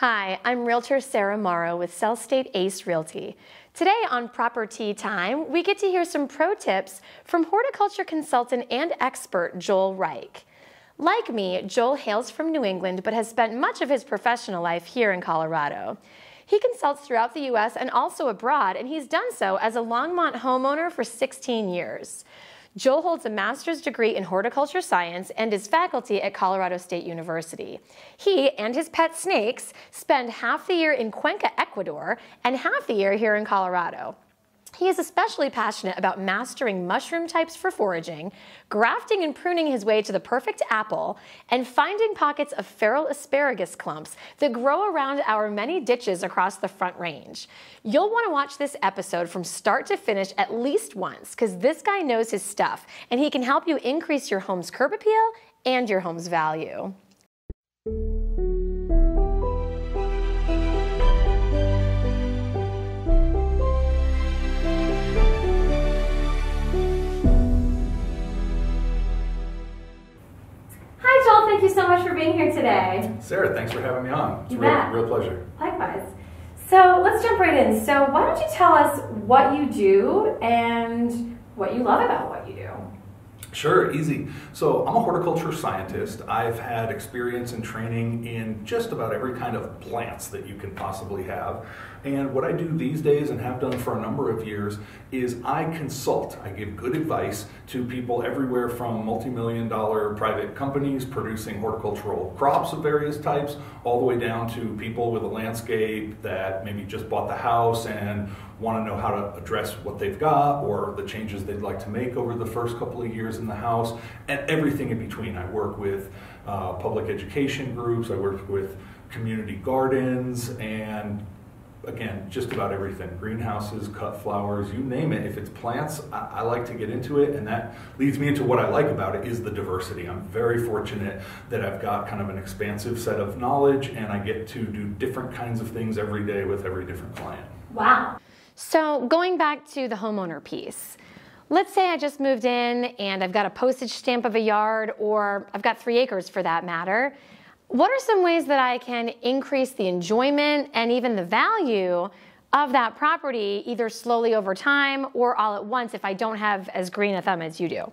Hi, I'm Realtor Sarah Morrow with Cell State Ace Realty. Today on Proper Tea Time, we get to hear some pro tips from horticulture consultant and expert Joel Reich. Like me, Joel hails from New England but has spent much of his professional life here in Colorado. He consults throughout the U.S. and also abroad, and he's done so as a Longmont homeowner for 16 years. Joel holds a master's degree in horticulture science and is faculty at Colorado State University. He and his pet snakes spend half the year in Cuenca, Ecuador, and half the year here in Colorado. He is especially passionate about mastering mushroom types for foraging, grafting and pruning his way to the perfect apple, and finding pockets of feral asparagus clumps that grow around our many ditches across the Front Range. You'll want to watch this episode from start to finish at least once because this guy knows his stuff and he can help you increase your home's curb appeal and your home's value. Being here today. Sarah, thanks for having me on. It's you real, real pleasure. Likewise. So let's jump right in. So why don't you tell us what you do and what you love about what you do? Sure, easy. So I'm a horticulture scientist. I've had experience and training in just about every kind of plants that you can possibly have. And what I do these days and have done for a number of years is I consult. I give good advice to people everywhere from multi-million dollar private companies producing horticultural crops of various types, all the way down to people with a landscape that maybe just bought the house and want to know how to address what they've got or the changes they'd like to make over the first couple of years in the house, and everything in between. I work with uh, public education groups, I work with community gardens, and again, just about everything greenhouses, cut flowers, you name it. If it's plants, I, I, like to get into it, and that leads me into what I like about it is the diversity. I'm very fortunate that I've got kind of an expansive set of knowledge, and I get to do different kinds of things every day with every different client. Wow. So, going back to the homeowner piece. Let's say I just moved in and I've got a postage stamp of a yard, or I've got three acres for that matter what are some ways that I can increase the enjoyment and even the value of that property, either slowly over time or all at once if I don't have as green a thumb as you do?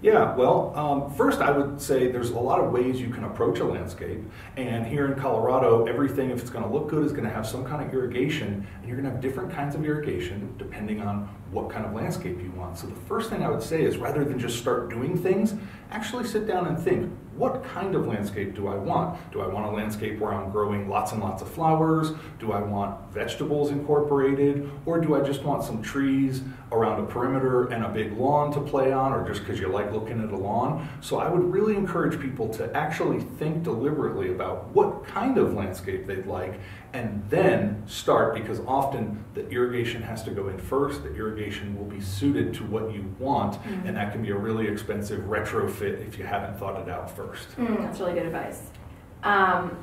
Yeah, well, um, first I would say there's a lot of ways you can approach a landscape. And here in Colorado, everything, if it's going to look good, is going to have some kind of irrigation. And you're going to have different kinds of irrigation depending on what kind of landscape you want. So the first thing I would say is rather than just start doing things, actually sit down and think what kind of landscape do I want? Do I want a landscape where I'm growing lots and lots of flowers? Do I want vegetables incorporated? Or do I just want some trees around a perimeter and a big lawn to play on, or just because you like looking at a lawn? So I would really encourage people to actually think deliberately about what kind of landscape they'd like and then start because often the irrigation has to go in first. The irrigation will be suited to what you want, mm-hmm. and that can be a really expensive retrofit if you haven't thought it out first. Mm, that's really good advice. Um,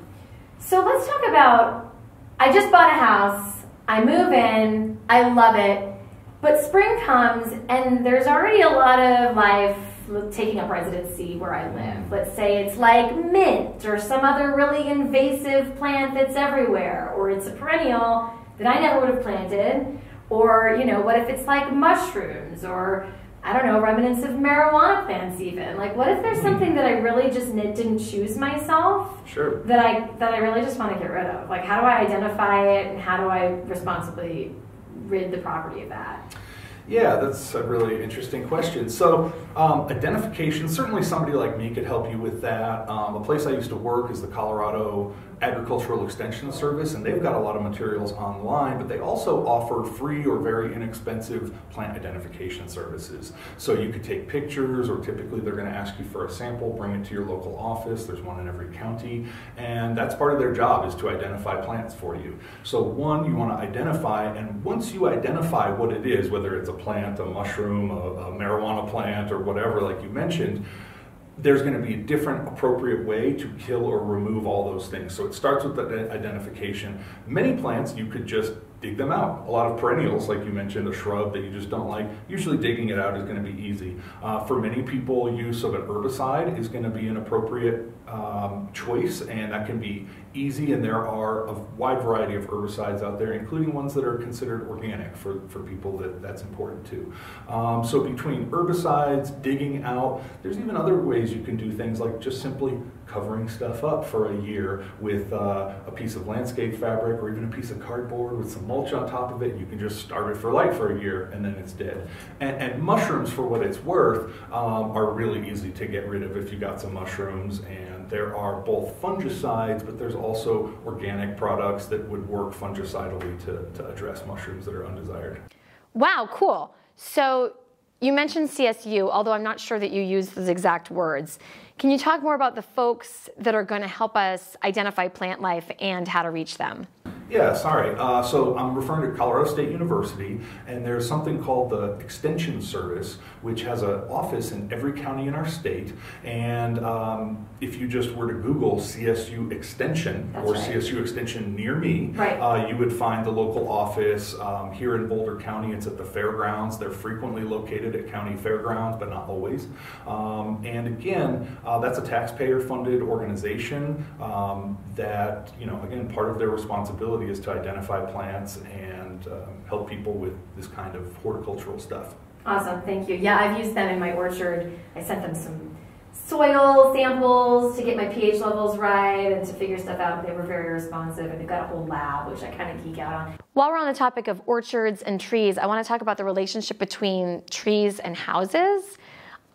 so let's talk about I just bought a house, I move in, I love it, but spring comes and there's already a lot of life taking up residency where I live. Let's say it's like mint or some other really invasive plant that's everywhere, or it's a perennial that I never would have planted, or you know, what if it's like mushrooms or I don't know, remnants of marijuana plants even. Like what if there's mm-hmm. something that I really just didn't choose myself? Sure. That I that I really just want to get rid of. Like how do I identify it and how do I responsibly rid the property of that? Yeah, that's a really interesting question. So, um, identification, certainly somebody like me could help you with that. Um, a place I used to work is the Colorado Agricultural Extension Service, and they've got a lot of materials online, but they also offer free or very inexpensive plant identification services. So you could take pictures, or typically they're going to ask you for a sample, bring it to your local office. There's one in every county, and that's part of their job is to identify plants for you. So one, you want to identify, and once you identify what it is, whether it's a plant, a mushroom, a, a marijuana plant, or whatever, like you mentioned, there's going to be a different appropriate way to kill or remove all those things. So it starts with the identification. Many plants you could just dig them out. A lot of perennials, like you mentioned, a shrub that you just don't like, usually digging it out is going to be easy. Uh, for many people, use of an herbicide is going to be an appropriate um, choice, and that can be easy. And there are a wide variety of herbicides out there, including ones that are considered organic for, for people that that's important too. Um, so between herbicides, digging out, there's even other ways you can do things like just simply covering stuff up for a year with uh, a piece of landscape fabric or even a piece of cardboard with some mulch on top of it. You can just starve it for life for a year and then it's dead. And, and mushrooms, for what it's worth, um, are really easy to get rid of if you got some mushrooms. And there are both fungicides, but there's also organic products that would work fungicidally to, to address mushrooms that are undesired. Wow, cool. So you mentioned CSU, although I'm not sure that you use those exact words. Can you talk more about the folks that are going to help us identify plant life and how to reach them? Yeah, sorry. Uh, so I'm referring to Colorado State University, and there's something called the Extension Service, which has an office in every county in our state. And um, if you just were to Google CSU Extension That's or right. CSU Extension near me, Right. uh, you would find the local office. Um, here in Boulder County, it's at the fairgrounds. They're frequently located at county fairgrounds, but not always. Um, and again, uh, that's a taxpayer-funded organization um, that, you know, again, part of their responsibility is to identify plants and um, help people with this kind of horticultural stuff. Awesome, thank you. Yeah, I've used them in my orchard. I sent them some soil samples to get my pH levels right and to figure stuff out. They were very responsive, and they've got a whole lab, which I kind of geek out on. While we're on the topic of orchards and trees, I want to talk about the relationship between trees and houses.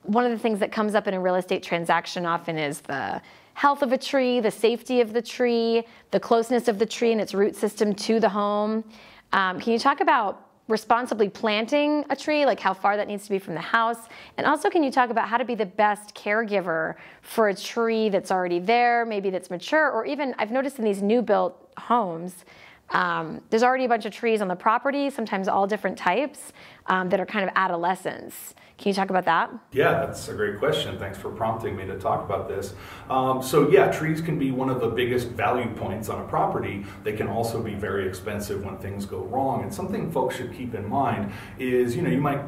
One of the things that comes up in a real estate transaction often is the health of a tree, the safety of the tree, the closeness of the tree and its root system to the home. Um, can you talk about responsibly planting a tree, like how far that needs to be from the house? And also, can you talk about how to be the best caregiver for a tree that's already there, maybe that's mature, or even I've noticed in these new built homes, um, there's already a bunch of trees on the property, sometimes all different types, um, that are kind of adolescents. Can you talk about that? Yeah, that's a great question. Thanks for prompting me to talk about this. Um, so, yeah, trees can be one of the biggest value points on a property. They can also be very expensive when things go wrong. And something folks should keep in mind is, you know, you might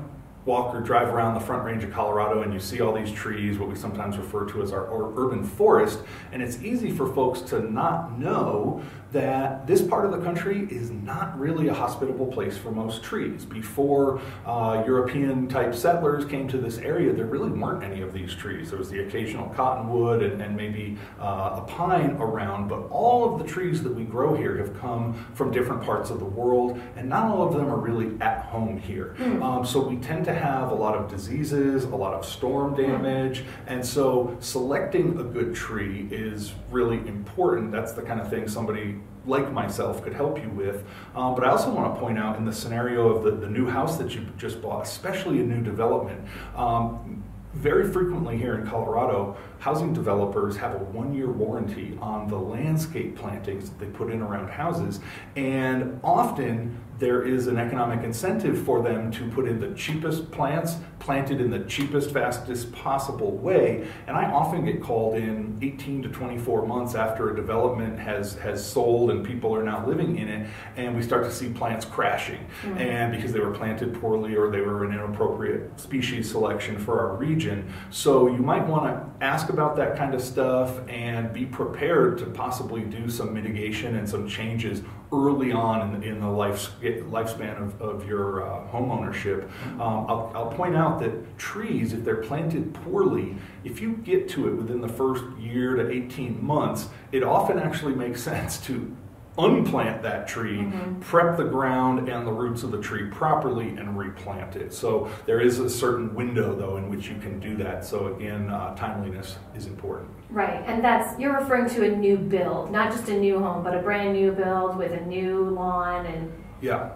walk or drive around the front range of Colorado and you see all these trees, what we sometimes refer to as our, urban forest, and it's easy for folks to not know that this part of the country is not really a hospitable place for most trees. Before uh, European type settlers came to this area, there really weren't any of these trees. There was the occasional cottonwood and, and maybe uh, a pine around, but all of the trees that we grow here have come from different parts of the world, and not all of them are really at home here. Um, so we tend to have a lot of diseases, a lot of storm damage, and so selecting a good tree is really important. That's the kind of thing somebody like myself could help you with. Um, but I also want to point out in the scenario of the, the new house that you just bought, especially a new development, um, very frequently here in Colorado, housing developers have a one year warranty on the landscape plantings that they put in around houses. And often there is an economic incentive for them to put in the cheapest plants, planted in the cheapest, fastest possible way. And I often get called in 18 to 24 months after a development has, has sold and people are now living in it, and we start to see plants crashing. Hmm. And because they were planted poorly or they were an inappropriate species selection for our region. So you might want to ask about that kind of stuff and be prepared to possibly do some mitigation and some changes early on in, in the life, lifespan of, of your uh, home ownership. Um, I'll, I'll point out that trees, if they're planted poorly, if you get to it within the first year to 18 months, it often actually makes sense to unplant that tree, prep the ground and the roots of the tree properly, and replant it. So there is a certain window, though, in which you can do that. So again, uh, timeliness is important. Right, and that's you're referring to a new build, not just a new home, but a brand new build with a new lawn and Yeah.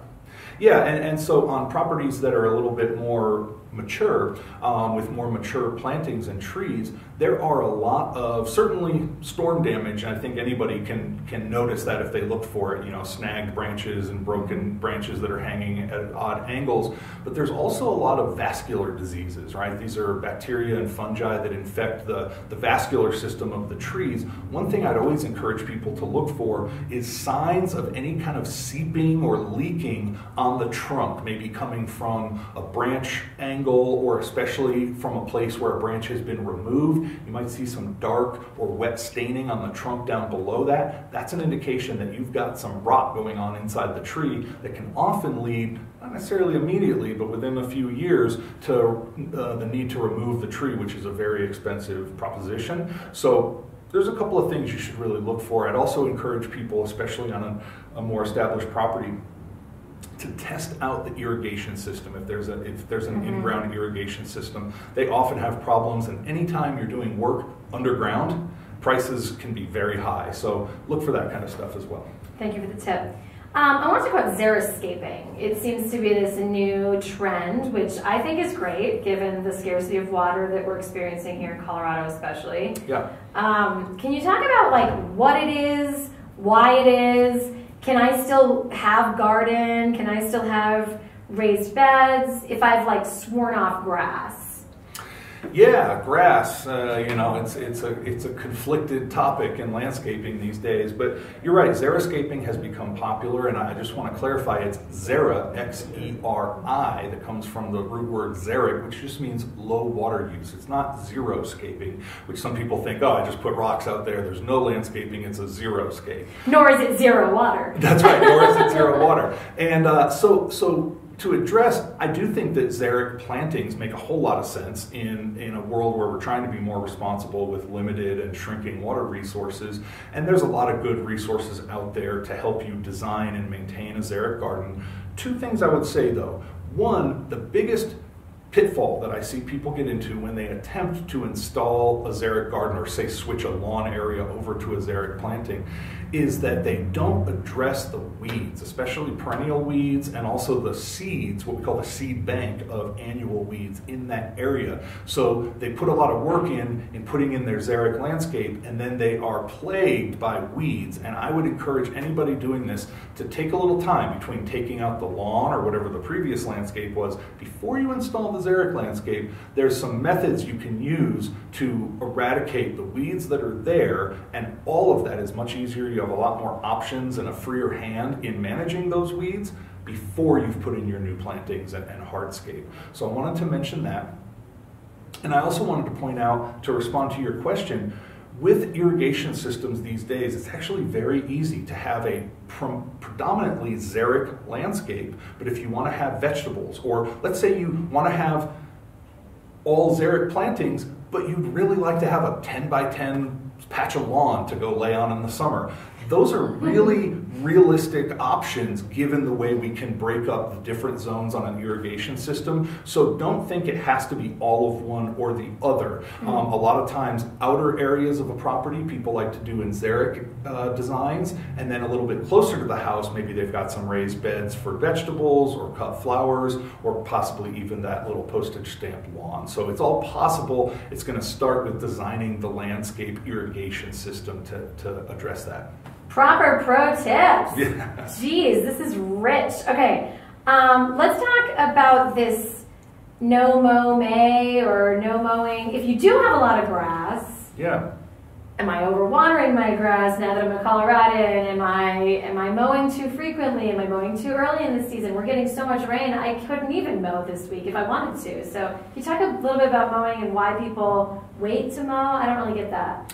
Yeah, and, and so on properties that are a little bit more mature, um, with more mature plantings and trees, there are a lot of certainly storm damage. I think anybody can can notice that if they look for it. You know, snagged branches and broken branches that are hanging at odd angles. But there's also a lot of vascular diseases, right? These are bacteria and fungi that infect the the vascular system of the trees. One thing I'd always encourage people to look for is signs of any kind of seeping or leaking on the trunk, maybe coming from a branch angle or especially from a place where a branch has been removed. You might see some dark or wet staining on the trunk down below that. That's an indication that you've got some rot going on inside the tree that can often lead, not necessarily immediately, but within a few years, to uh, the need to remove the tree, which is a very expensive proposition. So there's a couple of things you should really look for. I'd also encourage people, especially on a, a more established property, to test out the irrigation system if there's a if there's an mm-hmm. in-ground irrigation system they often have problems and anytime you're doing work underground prices can be very high so look for that kind of stuff as well thank you for the tip um, I want to talk about xeriscaping. It seems to be this new trend, which I think is great given the scarcity of water that we're experiencing here in Colorado, especially. Yeah. Um, can you talk about like what it is, why it is, can I still have garden? Can I still have raised beds if I've like sworn off grass? Yeah, grass. Uh, you know, it's it's a it's a conflicted topic in landscaping these days. But you're right. Xeriscaping has become popular, and I just want to clarify: it's Xera, X-E-R-I, that comes from the root word xeric, which just means low water use. It's not xeroscaping, which some people think, oh, I just put rocks out there. There's no landscaping. It's a xeroscape. Nor is it zero water. That's right. Nor is it zero water. And uh, so so to address, I do think that xeric plantings make a whole lot of sense in, in a world where we're trying to be more responsible with limited and shrinking water resources. And there's a lot of good resources out there to help you design and maintain a xeric garden. Two things I would say though. One, the biggest pitfall that I see people get into when they attempt to install a xeric garden or say switch a lawn area over to a xeric planting is that they don't address the weeds, especially perennial weeds and also the seeds, what we call the seed bank of annual weeds in that area. So they put a lot of work in in putting in their xeric landscape and then they are plagued by weeds. And I would encourage anybody doing this to take a little time between taking out the lawn or whatever the previous landscape was before you install the xeric landscape. There's some methods you can use to eradicate the weeds that are there and all of that is much easier you have a lot more options and a freer hand in managing those weeds before you've put in your new plantings and, and hardscape. So I wanted to mention that. And I also wanted to point out, to respond to your question, with irrigation systems these days, it's actually very easy to have a predominantly xeric landscape, but if you want to have vegetables, or let's say you want to have all xeric plantings, but you'd really like to have a 10 by 10 patch of lawn to go lay on in the summer. Those are really realistic options given the way we can break up the different zones on an irrigation system. So don't think it has to be all of one or the other. Mm-hmm. Um, a lot of times, outer areas of a property, people like to do in xeric uh, designs, and then a little bit closer to the house, maybe they've got some raised beds for vegetables or cut flowers, or possibly even that little postage stamp lawn. So it's all possible. It's going to start with designing the landscape irrigation system to, to address that. Proper pro tips. Yeah. Jeez, this is rich. Okay, um, let's talk about this no mow May or no mowing. If you do have a lot of grass, yeah. Am I overwatering my grass now that I'm a Coloradan? Am I am I mowing too frequently? Am I mowing too early in the season? We're getting so much rain, I couldn't even mow this week if I wanted to. So, can you talk a little bit about mowing and why people wait to mow? I don't really get that.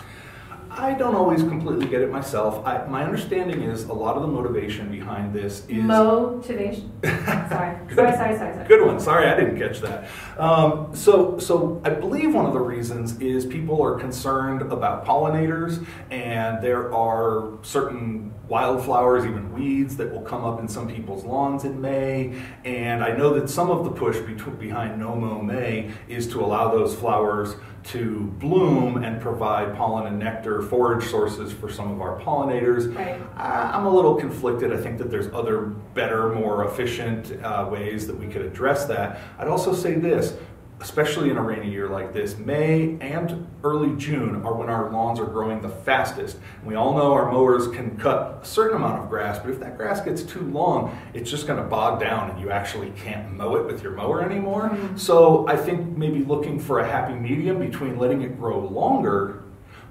I don't always completely get it myself. I, my understanding is a lot of the motivation behind this is motivation. sorry. sorry, sorry, sorry, sorry. Good one. Sorry, I didn't catch that. Um, so, so I believe one of the reasons is people are concerned about pollinators, and there are certain wildflowers, even weeds, that will come up in some people's lawns in May. And I know that some of the push behind No Mow May is to allow those flowers to bloom and provide pollen and nectar forage sources for some of our pollinators. Right. I'm a little conflicted. I think that there's other better, more efficient uh, ways that we could address that. I'd also say this especially in a rainy year like this, May and early June are when our lawns are growing the fastest. And we all know our mowers can cut a certain amount of grass, but if that grass gets too long, it's just going to bog down and you actually can't mow it with your mower anymore. Mm-hmm. So I think maybe looking for a happy medium between letting it grow longer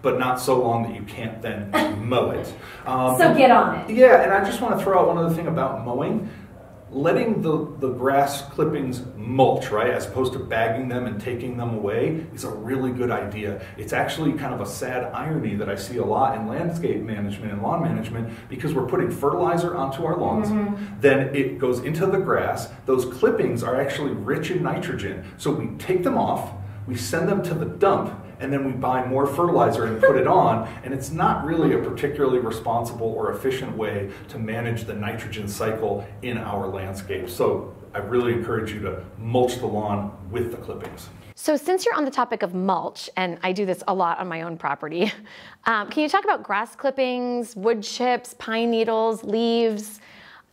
but not so long that you can't then mow it. Um, so get on it. Yeah, and I just want to throw out one other thing about mowing letting the, the grass clippings mulch, right, as opposed to bagging them and taking them away, is a really good idea. It's actually kind of a sad irony that I see a lot in landscape management and lawn management because we're putting fertilizer onto our lawns, mm-hmm. then it goes into the grass. Those clippings are actually rich in nitrogen. So we take them off, we send them to the dump, and then we buy more fertilizer and put it on, and it's not really a particularly responsible or efficient way to manage the nitrogen cycle in our landscape. So I really encourage you to mulch the lawn with the clippings. So, since you're on the topic of mulch, and I do this a lot on my own property, um, can you talk about grass clippings, wood chips, pine needles, leaves?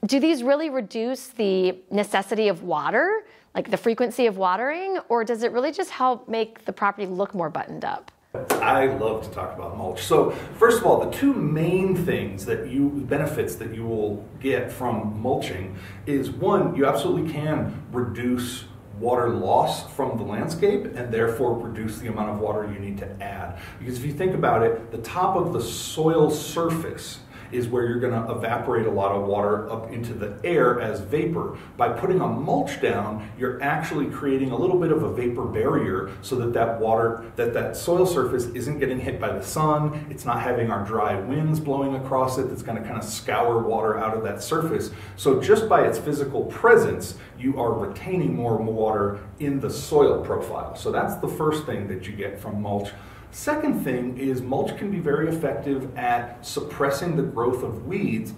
Do these really reduce the necessity of water? Like the frequency of watering, or does it really just help make the property look more buttoned up? I love to talk about mulch. So, first of all, the two main things that you benefits that you will get from mulching is one, you absolutely can reduce water loss from the landscape and therefore reduce the amount of water you need to add. Because if you think about it, the top of the soil surface is where you're going to evaporate a lot of water up into the air as vapor. By putting a mulch down, you're actually creating a little bit of a vapor barrier so that that water, that that soil surface isn't getting hit by the sun, it's not having our dry winds blowing across it that's going to kind of scour water out of that surface. So just by its physical presence, you are retaining more water in the soil profile. So that's the first thing that you get from mulch. Second thing is mulch can be very effective at suppressing the growth of weeds.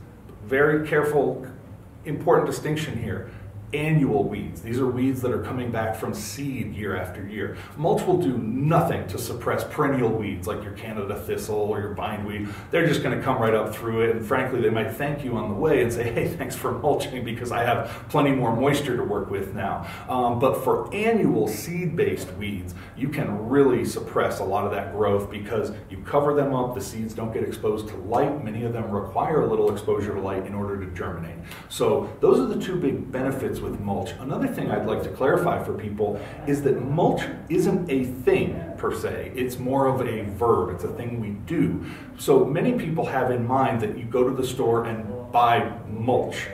Very careful, important distinction here annual weeds. These are weeds that are coming back from seed year after year. Mulch will do nothing to suppress perennial weeds like your Canada thistle or your bindweed. They're just going to come right up through it, and frankly, they might thank you on the way and say, hey, thanks for mulching because I have plenty more moisture to work with now. Um, but for annual seed based weeds, you can really suppress a lot of that growth because you cover them up, the seeds don't get exposed to light. Many of them require a little exposure to light in order to germinate. So, those are the two big benefits with mulch. Another thing I'd like to clarify for people is that mulch isn't a thing per se. It's more of a verb. It's a thing we do. So many people have in mind that you go to the store and buy mulch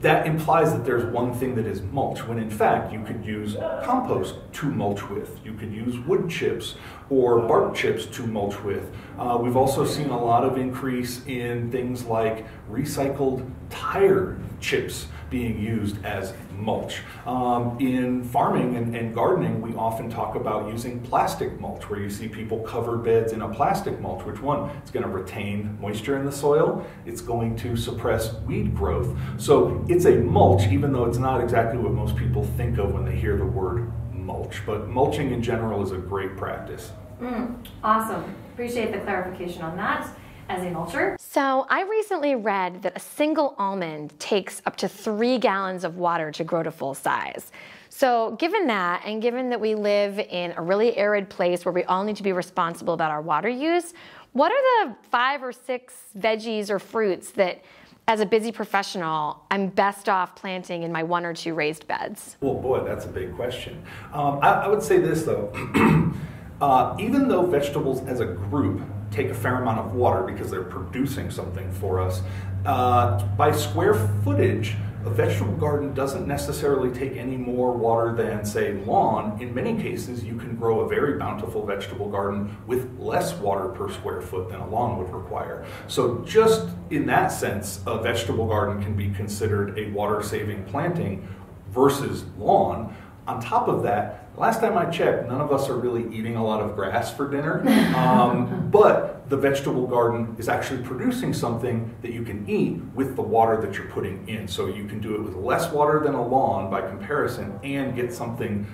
that implies that there's one thing that is mulch, when in fact you could use compost to mulch with. You could use wood chips or bark chips to mulch with. Uh, we've also seen a lot of increase in things like recycled tire chips being used as mulch. Um, in farming and, and, gardening, we often talk about using plastic mulch, where you see people cover beds in a plastic mulch. Which one? It's going to retain moisture in the soil, it's going to suppress weed growth. So it's a mulch, even though it's not exactly what most people think of when they hear the word mulch. But mulching in general is a great practice. Mm, awesome. Appreciate the clarification on that as a mulcher. So I recently read that a single almond takes up to three gallons of water to grow to full size. So given that, and given that we live in a really arid place where we all need to be responsible about our water use, what are the five or six veggies or fruits that as a busy professional, I'm best off planting in my one or two raised beds? Well, boy, that's a big question. Um, I, I, would say this though. uh, even though vegetables as a group take a fair amount of water because they're producing something for us. Uh, by square footage, a vegetable garden doesn't necessarily take any more water than, say, lawn. In many cases, you can grow a very bountiful vegetable garden with less water per square foot than a lawn would require. So, just in that sense, a vegetable garden can be considered a water saving planting versus lawn. On top of that, Last time I checked, none of us are really eating a lot of grass for dinner, um, but the vegetable garden is actually producing something that you can eat with the water that you're putting in. So you can do it with less water than a lawn by comparison and get something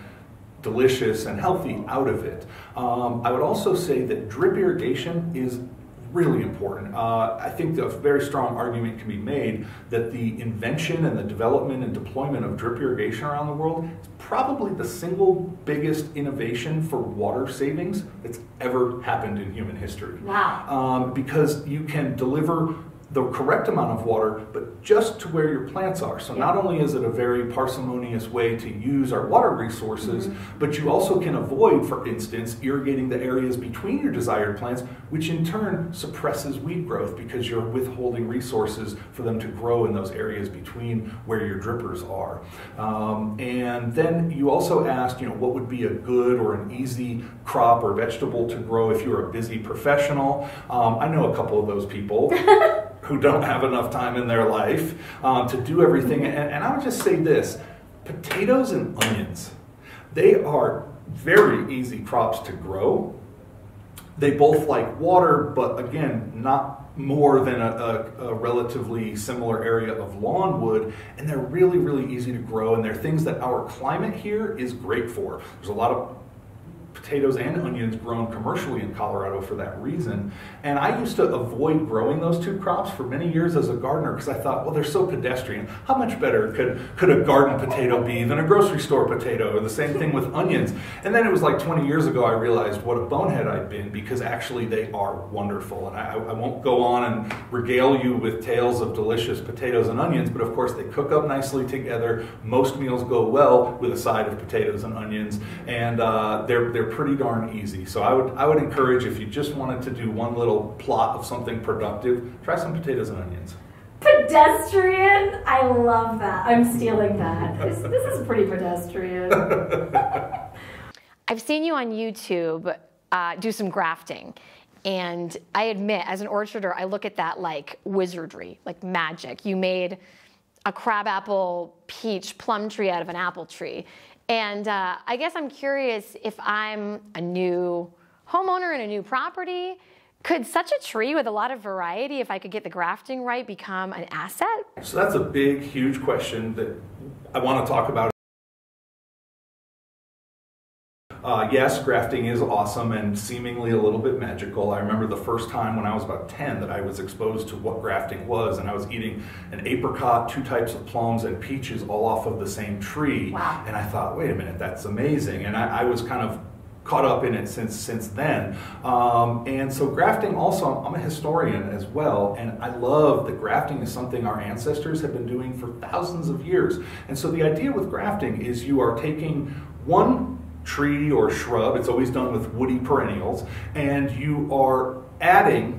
delicious and healthy out of it. Um, I would also say that drip irrigation is really important. Uh, I think a very strong argument can be made that the invention and the development and deployment of drip irrigation around the world is probably the single biggest innovation for water savings that's ever happened in human history. Wow. Um, because you can deliver the correct amount of water, but just to where your plants are. So not only is it a very parsimonious way to use our water resources, mm-hmm. but you also can avoid, for instance, irrigating the areas between your desired plants, which in turn suppresses weed growth because you're withholding resources for them to grow in those areas between where your drippers are. Um, and then you also asked, you know, what would be a good or an easy crop or vegetable to grow if you're a busy professional. Um, I know a couple of those people. who don't have enough time in their life um, to do everything. And, and I would just say this potatoes and onions, they are very easy crops to grow. They both like water, but again, not more than a, a, a, relatively similar area of lawn would, and they're really, really easy to grow, and they're things that our climate here is great for. There's a lot of potatoes and onions grown commercially in Colorado for that reason. And I used to avoid growing those two crops for many years as a gardener because I thought, well, they're so pedestrian. How much better could, could a garden potato be than a grocery store potato? Or the same thing with onions. And then it was like 20 years ago I realized what a bonehead I'd been because actually they are wonderful. And I, I won't go on and regale you with tales of delicious potatoes and onions, but of course they cook up nicely together. Most meals go well with a side of potatoes and onions, and uh, they're, they're pretty darn easy. So I would I would encourage if you just wanted to do one little plot of something productive, try some potatoes and onions. Pedestrian? I love that. I'm stealing that. This, this is pretty pedestrian. I've seen you on YouTube uh, do some grafting. And I admit, as an orcharder, I look at that like wizardry, like magic. You made a crabapple, peach, plum tree out of an apple tree. And uh, I guess I'm curious if I'm a new homeowner in a new property, could such a tree with a lot of variety, if I could get the grafting right, become an asset? So that's a big, huge question that I want to talk about Uh, yes, grafting is awesome and seemingly a little bit magical. I remember the first time when I was about 10 that I was exposed to what grafting was, and I was eating an apricot, two types of plums, and peaches all off of the same tree. Wow. And I thought, wait a minute, that's amazing. And I, I was kind of caught up in it since since then. Um, and so grafting also, I'm a historian as well, and I love that grafting is something our ancestors have been doing for thousands of years. And so the idea with grafting is you are taking one tree or shrub, it's always done with woody perennials, and you are adding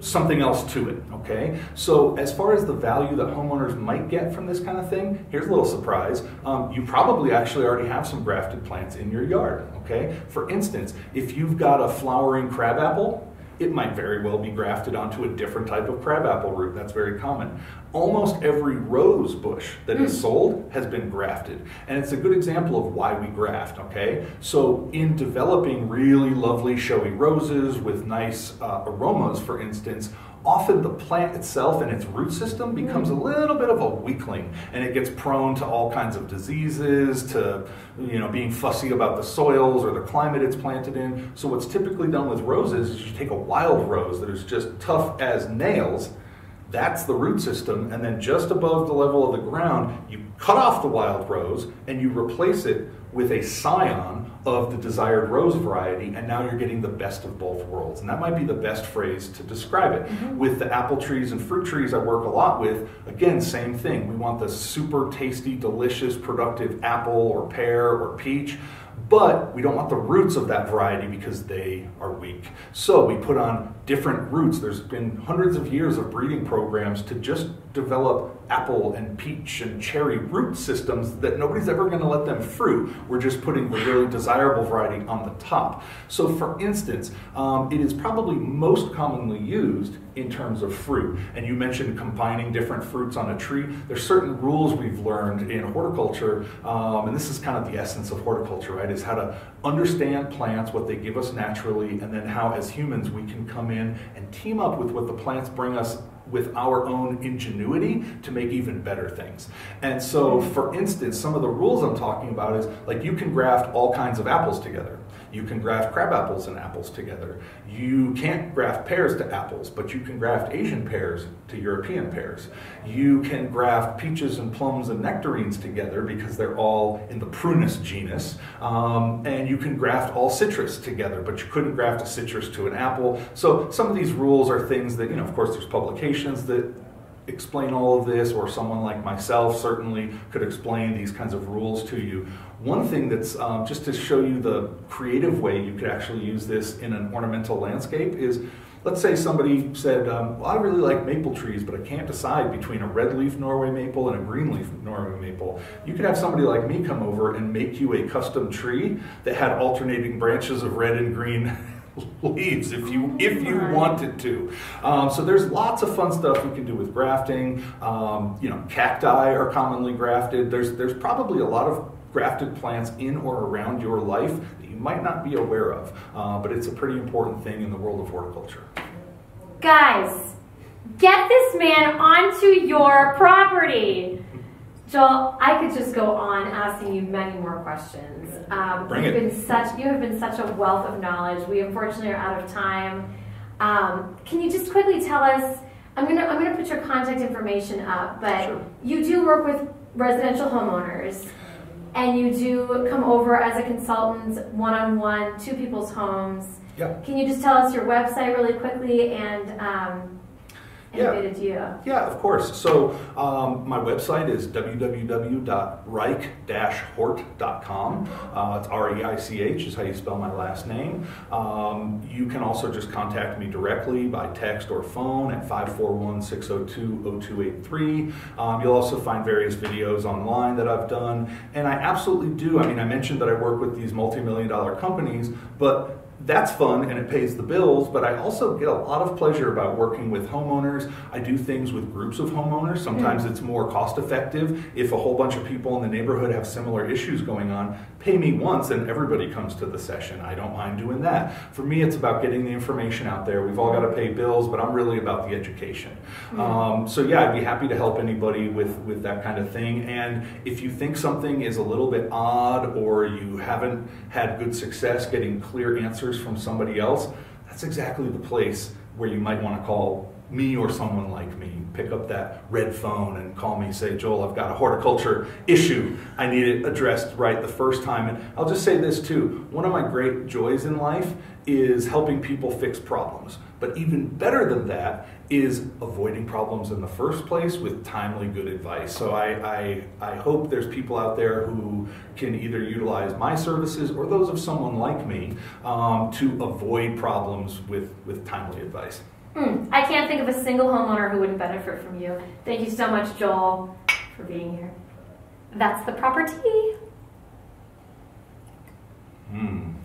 something else to it, okay? So as far as the value that homeowners might get from this kind of thing, here's a little surprise. Um, you probably actually already have some grafted plants in your yard, okay? For instance, if you've got a flowering crabapple, it might very well be grafted onto a different type of crabapple root. That's very common. Almost every rose bush that is hmm. sold has been grafted. And it's a good example of why we graft, okay? So, in developing really lovely, showy roses with nice uh, aromas, for instance, often the plant itself and its root system becomes a mm. little bit of a weakling and it gets prone to all kinds of diseases to you know being fussy about the soils or the climate it's planted in so what's typically done with roses is you take a wild rose that is just tough as nails that's the root system and then just above the level of the ground you cut off the wild rose and you replace it with a scion of the desired rose variety, and now you're getting the best of both worlds. And that might be the best phrase to describe it. Mm-hmm. With the apple trees and fruit trees I work a lot with, again, same thing. We want the super tasty, delicious, productive apple or pear or peach but we don't want the roots of that variety because they are weak. So we put on different roots. There's been hundreds of years of breeding programs to just develop apple and peach and cherry root systems that nobody's ever going to let them fruit. We're just putting the really desirable variety on the top. So, for instance, um, it is probably most commonly used in terms of fruit. And you mentioned combining different fruits on a tree. There's certain rules we've learned in horticulture, um, and this is kind of the essence of horticulture, right? Is how to understand plants, what they give us naturally, and then how, as humans, we can come in and team up with what the plants bring us with our own ingenuity to make even better things. And so, for instance, some of the rules I'm talking about is like you can graft all kinds of apples together. You can graft crab apples and apples together. You can't graft pears to apples, but you can graft Asian pears to European pears. You can graft peaches and plums and nectarines together because they're all in the prunus genus. Um, and you can graft all citrus together, but you couldn't graft a citrus to an apple. So some of these rules are things that, you know, of course, there's publications that explain all of this, or someone like myself certainly could explain these kinds of rules to you. One thing that's um, just to show you the creative way you could actually use this in an ornamental landscape is let's say somebody said, um, well, I really like maple trees, but I can't decide between a red leaf Norway maple and a green leaf Norway maple. You could have somebody like me come over and make you a custom tree that had alternating branches of red and green leaves if you if you wanted to. Um, so there's lots of fun stuff you can do with grafting. Um, you know, cacti are commonly grafted. There's there's probably a lot of grafted plants in or around your life that you might not be aware of, uh, but it's a pretty important thing in the world of horticulture. Guys, get this man onto your property. Joel, I could just go on asking you many more questions. Um, Bring you've it. been such you have been such a wealth of knowledge. We unfortunately are out of time. Um, can you just quickly tell us? I'm gonna I'm gonna put your contact information up, but Sure. you do work with residential homeowners, and you do come over as a consultant one on one to people's homes. Yep. Can you just tell us your website really quickly and um, and Yeah. a bit of you? Yeah, of course. So um, my website is www.reich-hort.com. Uh, it's R-E-I-C-H is how you spell my last name. Um, you can also just contact me directly by text or phone at 541-602-0283. Um, you'll also find various videos online that I've done. And I absolutely do. I mean, I mentioned that I work with these multi-million dollar companies, but that's fun and it pays the bills, but I also get a lot of pleasure about working with homeowners. I do things with groups of homeowners. Sometimes it's more cost effective if a whole bunch of people in the neighborhood have similar issues going on. Pay me once and everybody comes to the session. I don't mind doing that. For me, it's about getting the information out there. We've all got to pay bills, but I'm really about the education. Um, so yeah, I'd be happy to help anybody with, with that kind of thing. And if you think something is a little bit odd or you haven't had good success getting clear answers from somebody else, that's exactly the place where you might want to call me or someone like me. Pick up that red phone and call me, say, Joel, I've got a horticulture issue. I need it addressed right the first time. And I'll just say this too one of my great joys in life is helping people fix problems. But even better than that is avoiding problems in the first place with timely good advice. So I, I, I hope there's people out there who can either utilize my services or those of someone like me um, to avoid problems with, with timely advice. Hmm, I can't think of a single homeowner who wouldn't benefit from you. Thank you so much, Joel, for being here. That's the proper tea. Hmm.